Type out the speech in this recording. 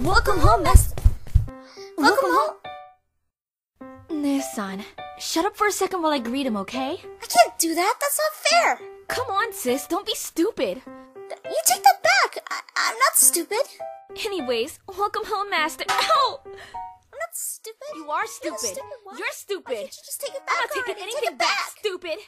Welcome home, Master. Welcome home. Nee-san, shut up for a second while I greet him, okay? I can't do that. That's not fair. Come on, sis, don't be stupid. You take that back. I'm not stupid. Anyways, welcome home, Master. Ow! Oh! I'm not stupid. You are stupid. You're stupid. You're Why can't you just take it back? I'm not taking anything back, back. stupid.